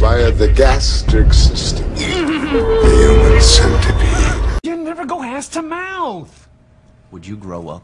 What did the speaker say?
via the gastric system. The human centipede. You never go ass to mouth. Would you grow up?